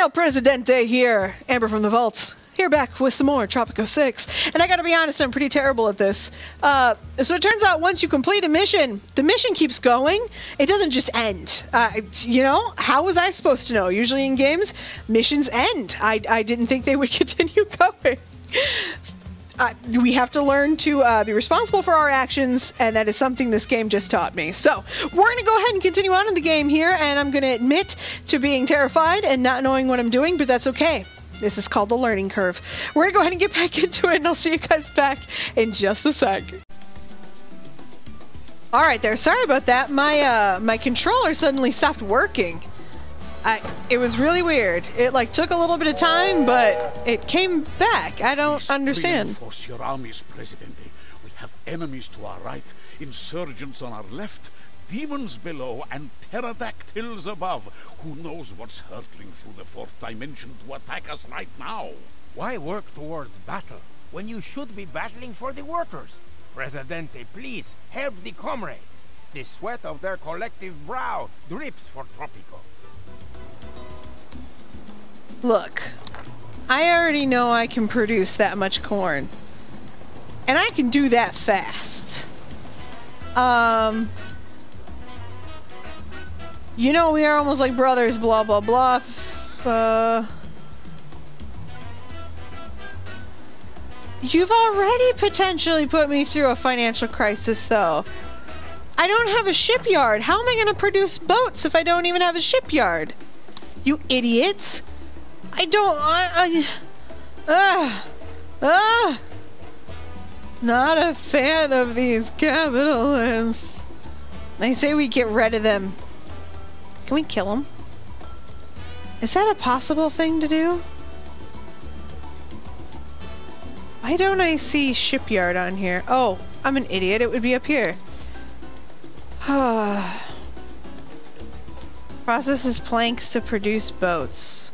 El Presidente here, Amber from the Vaults. Here back with some more Tropico 6. And I gotta be honest, I'm pretty terrible at this. Uh, so it turns out once you complete a mission, the mission keeps going. It doesn't just end. Uh, you know, how was I supposed to know? Usually in games, missions end. I, I didn't think they would continue going. Uh, we have to learn to uh, be responsible for our actions, and that is something this game just taught me. So, we're going to go ahead and continue on in the game here, and I'm going to admit to being terrified and not knowing what I'm doing, but that's okay. This is called the learning curve. We're going to go ahead and get back into it, and I'll see you guys back in just a sec. All right, there. Sorry about that. My uh, my controller suddenly stopped working. I, it was really weird. It like took a little bit of time, but it came back. I don't Please understand. Reinforce your armies, Presidente. We have enemies to our right, insurgents on our left, demons below, and pterodactyls above. Who knows what's hurtling through the fourth dimension to attack us right now? Why work towards battle when you should be battling for the workers? Presidente, please help the comrades. The sweat of their collective brow drips for Tropico. Look, I already know I can produce that much corn. And I can do that fast. Um... You know, we are almost like brothers, blah blah blah. Uh... You've already potentially put me through a financial crisis, though. I don't have a shipyard. How am I going to produce boats if I don't even have a shipyard? You idiots. I don't. I. I ah. Ah. Not a fan of these capitalists. They say we get rid of them. Can we kill them? Is that a possible thing to do? Why don't I see shipyard on here? Oh, I'm an idiot. It would be up here. Processes planks to produce boats.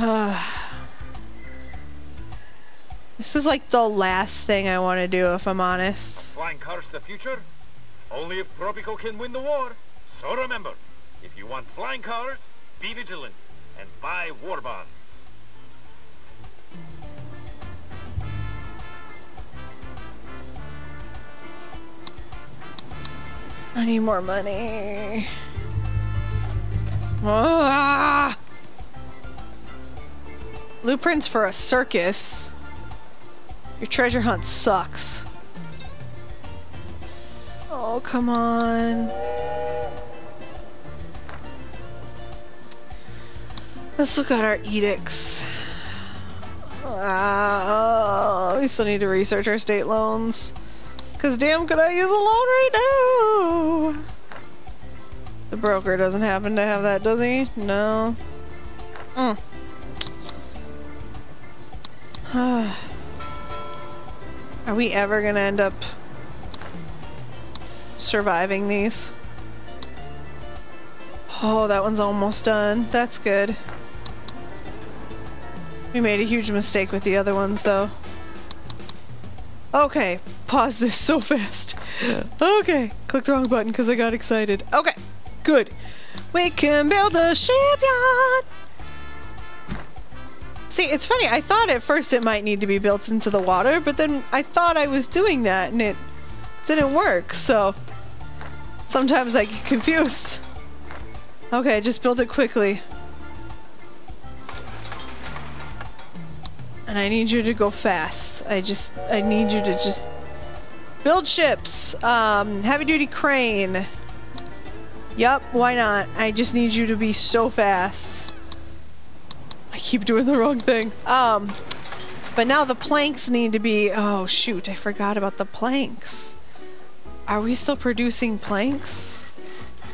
this is like the last thing I want to do if I'm honest. Flying cars the future? Only if Tropico can win the war. So remember, if you want flying cars, be vigilant and buy war bonds. I need more money. Ah! Blueprints for a circus. Your treasure hunt sucks. Oh, come on. Let's look at our edicts. Ah, we still need to research our state loans. Cause damn could I use a loan right now? The broker doesn't happen to have that, does he? No. Mm. Are we ever gonna end up surviving these? Oh, that one's almost done. That's good. We made a huge mistake with the other ones, though. Okay, pause this so fast. Okay, click the wrong button because I got excited. Okay, good. We can build a shipyard! See, it's funny, I thought at first it might need to be built into the water, but then I thought I was doing that and it didn't work, so... Sometimes I get confused. Okay, just build it quickly. And I need you to go fast. I just, I need you to just build ships. Um, heavy duty crane. Yup, why not? I just need you to be so fast. Keep doing the wrong thing. Um, but now the planks need to be, oh shoot, I forgot about the planks. Are we still producing planks?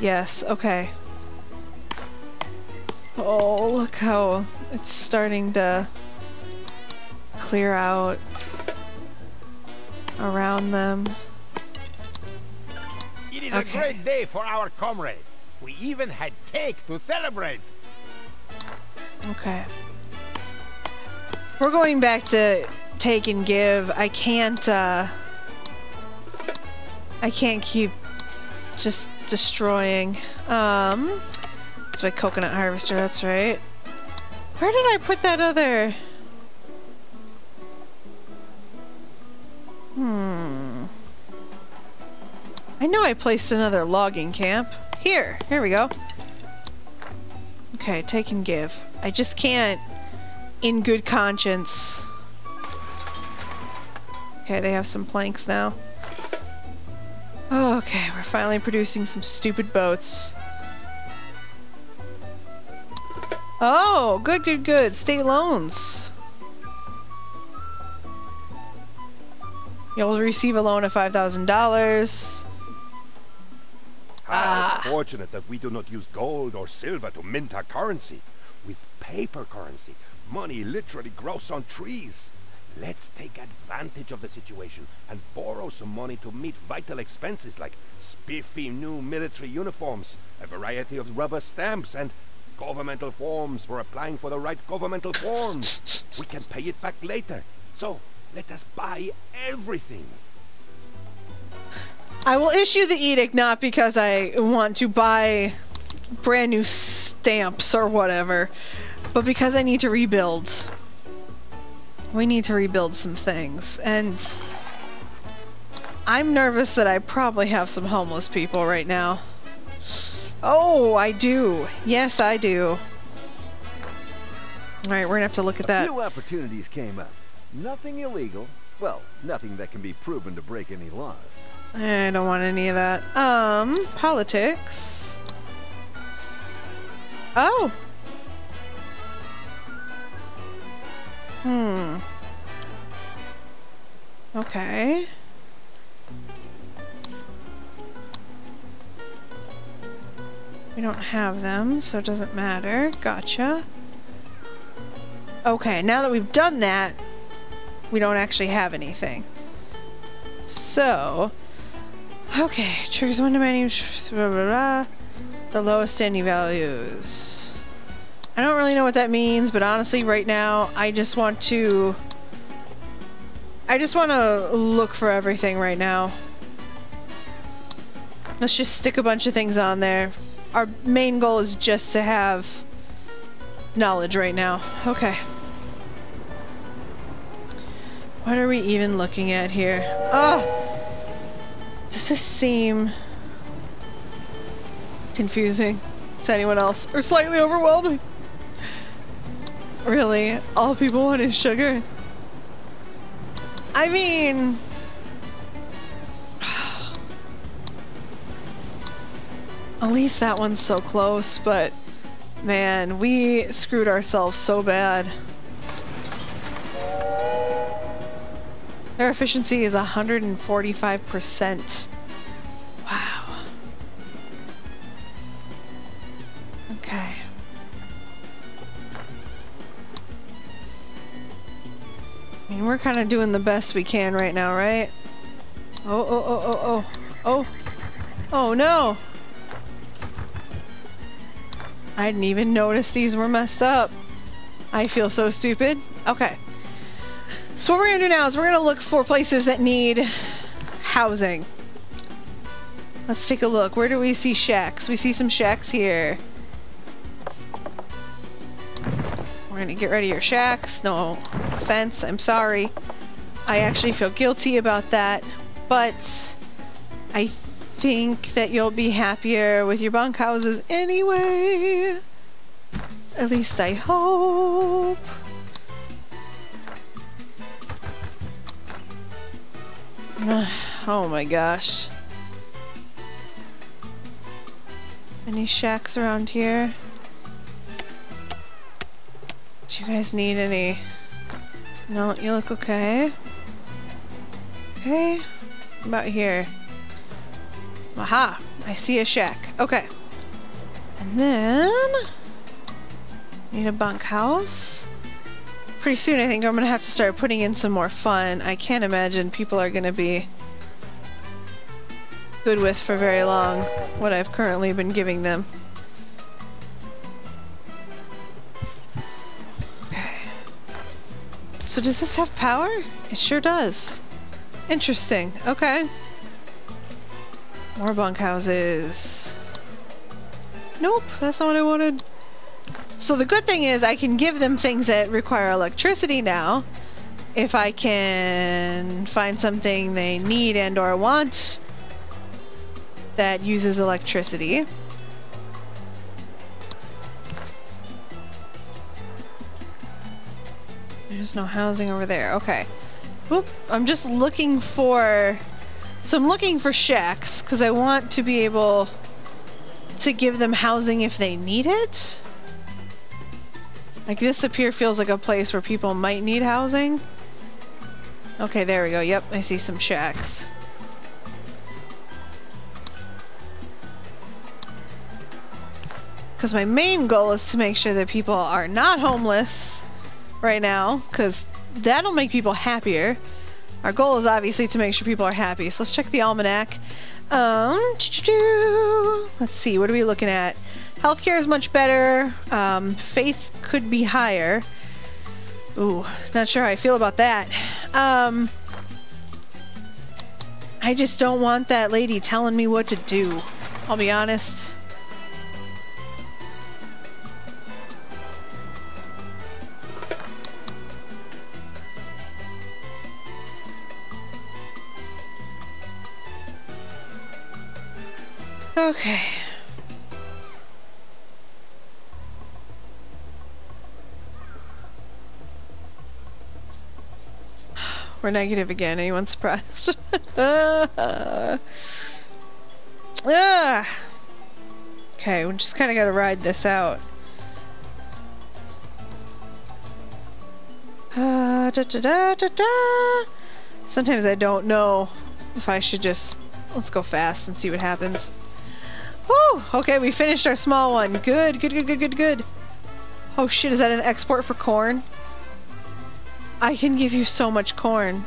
Yes, okay. Oh, look how it's starting to clear out around them. It is Okay. a great day for our comrades. We even had cake to celebrate. Okay. We're going back to take and give. I can't, uh... I can't keep just destroying. Um... It's my coconut harvester, that's right. Where did I put that other... Hmm... I know I placed another logging camp. Here, here we go. Okay, take and give. I just can't, in good conscience. Okay, they have some planks now. Okay, we're finally producing some stupid boats. Oh, good, good, good. State loans. You'll receive a loan of $5,000. How Ah. fortunate that we do not use gold or silver to mint our currency. With paper currency, money literally grows on trees. Let's take advantage of the situation and borrow some money to meet vital expenses like spiffy new military uniforms, a variety of rubber stamps, and governmental forms for applying for the right governmental forms. We can pay it back later. So, let us buy everything. I will issue the edict not because I want to buy brand new stamps or whatever, but because I need to rebuild. We need to rebuild some things, and I'm nervous that I probably have some homeless people right now. Oh, I do. Yes, I do. Alright, we're gonna have to look at that. Few opportunities came up. Nothing illegal. Well, nothing that can be proven to break any laws. I don't want any of that. Um, politics. Oh. Hmm. Okay. We don't have them, so it doesn't matter. Gotcha. Okay, now that we've done that, we don't actually have anything. So, okay, triggers one to many, blah, blah, blah, the lowest standing values. I don't really know what that means, but honestly, right now, I just want to. I just want to look for everything right now. Let's just stick a bunch of things on there. Our main goal is just to have knowledge right now. Okay. What are we even looking at here? Oh! Does this seem confusing to anyone else? Or slightly overwhelming? Really? All people want is sugar? I mean... At least that one's so close, but... Man, we screwed ourselves so bad. Their efficiency is 145%. Wow. Okay. I mean, we're kind of doing the best we can right now, right? Oh, oh, oh, oh, oh. Oh. Oh, no. I didn't even notice these were messed up. I feel so stupid. Okay. So what we're gonna do now is we're gonna look for places that need housing. Let's take a look. Where do we see shacks? We see some shacks here. We're gonna get rid of your shacks. No offense, I'm sorry. I actually feel guilty about that, but I think that you'll be happier with your bunkhouses anyway. At least I hope. oh my gosh. Any shacks around here? Do you guys need any? No, you look okay. Okay. About here? Aha! I see a shack. Okay. And then... Need a bunkhouse. Pretty soon I think I'm gonna have to start putting in some more fun. I can't imagine people are gonna be good with for very long what I've currently been giving them. Okay. So does this have power? It sure does. Interesting. Okay. More bunkhouses. Nope, that's not what I wanted. So the good thing is I can give them things that require electricity now. If I can find something they need and or want that uses electricity. There's no housing over there. Okay. Oop, I'm just looking for... So I'm looking for shacks, because I want to be able to give them housing if they need it. Like this up feels like a place where people might need housing. Okay, there we go. Yep, I see some shacks. Because my main goal is to make sure that people are not homeless right now, because that'll make people happier. Our goal is obviously to make sure people are happy. So let's check the almanac. Um, let's see, what are we looking at? Healthcare is much better. Um, faith could be higher. Ooh, not sure how I feel about that. Um, I just don't want that lady telling me what to do. I'll be honest. Okay. We're negative again. Anyone surprised? ah. Okay, we just kind of got to ride this out. Uh, da, da, da. Sometimes I don't know if I should just... Let's go fast and see what happens. Woo! Okay, we finished our small one. Good, good, good, good, good, good. Oh shit, is that an export for corn? I can give you so much corn.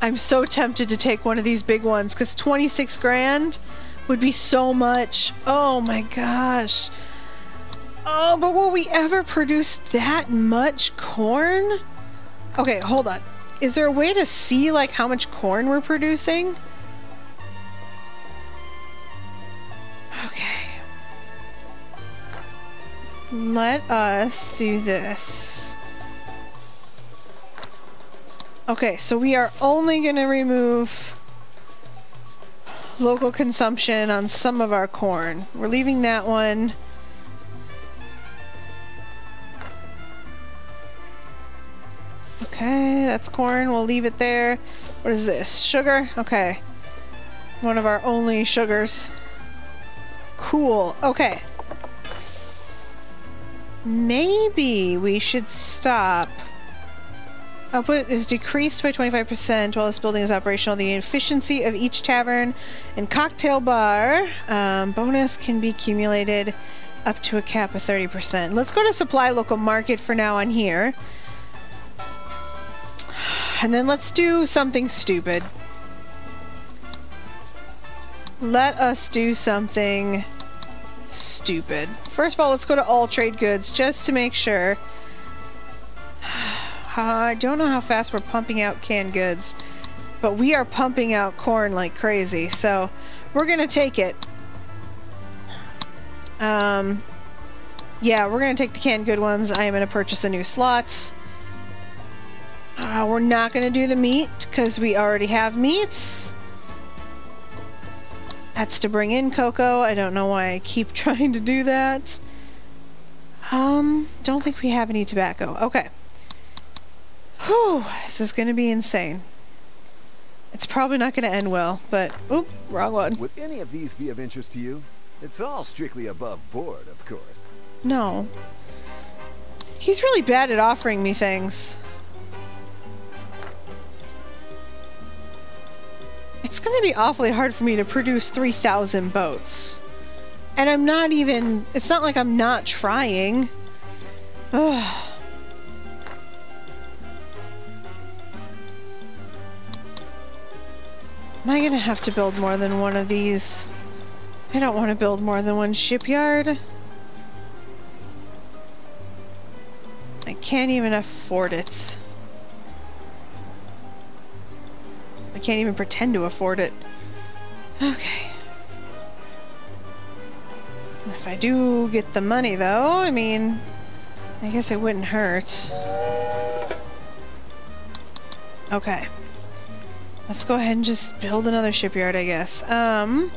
I'm so tempted to take one of these big ones because 26 grand would be so much. Oh my gosh. Oh, but will we ever produce that much corn? Okay, hold on. Is there a way to see like how much corn we're producing? Let us do this. Okay, so we are only going to remove local consumption on some of our corn. We're leaving that one. Okay, that's corn. We'll leave it there. What is this? Sugar? Okay. One of our only sugars. Cool. Okay. Maybe we should stop. Output is decreased by 25% while this building is operational. The efficiency of each tavern and cocktail bar um, bonus can be accumulated up to a cap of 30%. Let's go to supply local market for now on here. And then let's do something stupid. Let us do something stupid. First of all, let's go to all trade goods just to make sure. I don't know how fast we're pumping out canned goods, but we are pumping out corn like crazy, so we're gonna take it. Um, yeah, we're gonna take the canned good ones. I am gonna purchase a new slot. Uh, we're not gonna do the meat because we already have meats. That's to bring in cocoa. I don't know why I keep trying to do that. Um, don't think we have any tobacco. Okay. Whew, this is going to be insane. It's probably not going to end well, but... Oop, wrong one. Would any of these be of interest to you? It's all strictly above board, of course. No. He's really bad at offering me things. It's going to be awfully hard for me to produce 3,000 boats. And I'm not even... It's not like I'm not trying. Ugh. Am I gonna have to build more than one of these? I don't want to build more than one shipyard. I can't even afford it. Can't even pretend to afford it. Okay. If I do get the money, though, I mean, I guess it wouldn't hurt. Okay. Let's go ahead and just build another shipyard, I guess. Um,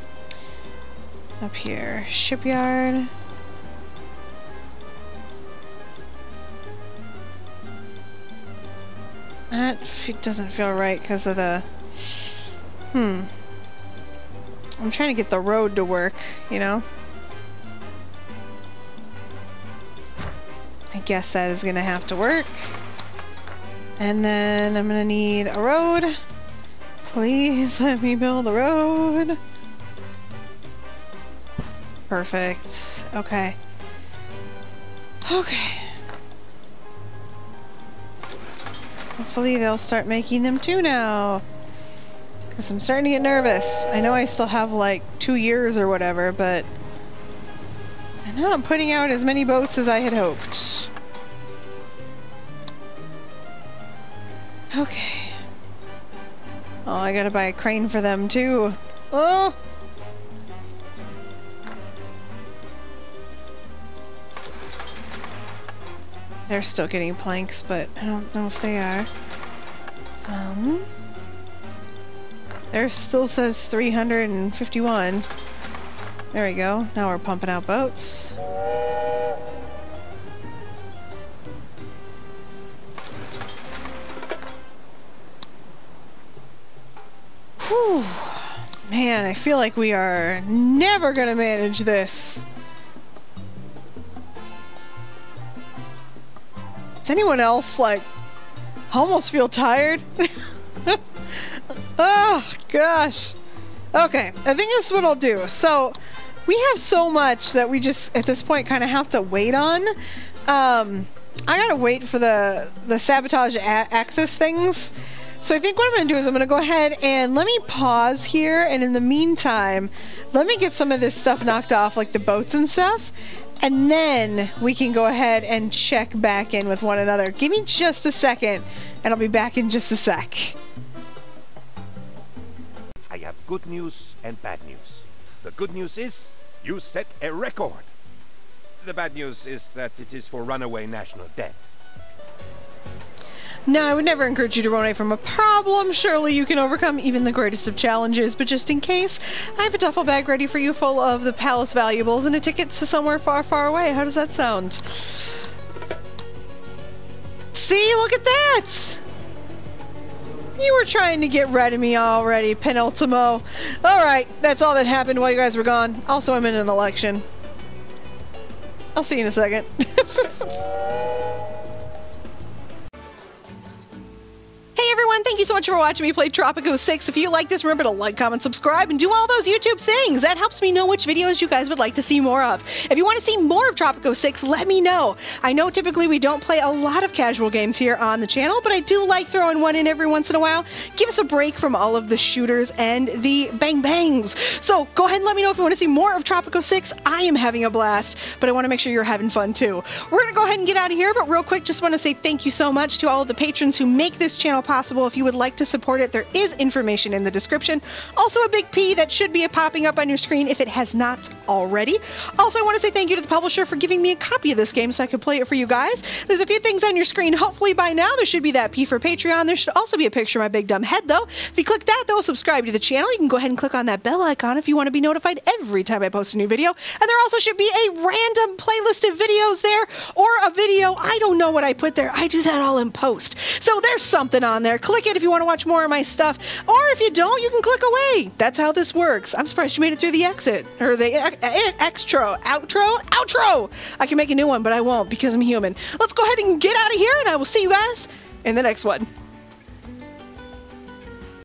up here, shipyard. That doesn't feel right because of the... Hmm. I'm trying to get the road to work, you know? I guess that is gonna have to work. And then I'm gonna need a road. Please let me build a road. Perfect. Okay. Okay. Hopefully they'll start making them too now. Because I'm starting to get nervous. I know I still have like two years or whatever, but... I'm not putting out as many boats as I had hoped. Okay. Oh, I gotta buy a crane for them too. Oh! They're still getting planks, but I don't know if they are. Um... There still says 351. There we go. Now we're pumping out boats. Whew. Man, I feel like we are never gonna manage this. Does anyone else, like, almost feel tired? oh, gosh. Okay, I think this is what I'll do. So, we have so much that we just, at this point, kind of have to wait on. Um, I gotta wait for the, the sabotage access things. So I think what I'm going to do is I'm going to go ahead and let me pause here, and in the meantime, let me get some of this stuff knocked off, like the boats and stuff, and then we can go ahead and check back in with one another. Give me just a second, and I'll be back in just a sec. I have good news and bad news. The good news is you set a record. The bad news is that it is for runaway national debt. Now, I would never encourage you to run away from a problem. Surely you can overcome even the greatest of challenges, but just in case, I have a duffel bag ready for you full of the palace valuables and a ticket to somewhere far, far away. How does that sound? See, look at that! You were trying to get rid of me already, Penultimo. Alright, that's all that happened while you guys were gone. Also, I'm in an election. I'll see you in a second. so much for watching me play Tropico 6. If you like this, remember to like, comment, subscribe, and do all those YouTube things. That helps me know which videos you guys would like to see more of. If you want to see more of Tropico 6, let me know. I know typically we don't play a lot of casual games here on the channel, but I do like throwing one in every once in a while. Give us a break from all of the shooters and the bang bangs. So go ahead and let me know if you want to see more of Tropico 6. I am having a blast, but I want to make sure you're having fun too. We're going to go ahead and get out of here, but real quick, just want to say thank you so much to all of the patrons who make this channel possible. If you would like to support it, there is information in the description. Also, a big P that should be popping up on your screen if it has not already. Also, I want to say thank you to the publisher for giving me a copy of this game so I could play it for you guys. There's a few things on your screen. Hopefully, by now, there should be that P for Patreon. There should also be a picture of my big dumb head, though. If you click that, though, subscribe to the channel. You can go ahead and click on that bell icon if you want to be notified every time I post a new video. And there also should be a random playlist of videos there or a video. I don't know what I put there. I do that all in post. So there's something on there. Click it if you want to watch more of my stuff. Or if you don't, you can click away. That's how this works. I'm surprised you made it through the exit. Or the extra. Outro? Outro! I can make a new one, but I won't because I'm human. Let's go ahead and get out of here, and I will see you guys in the next one.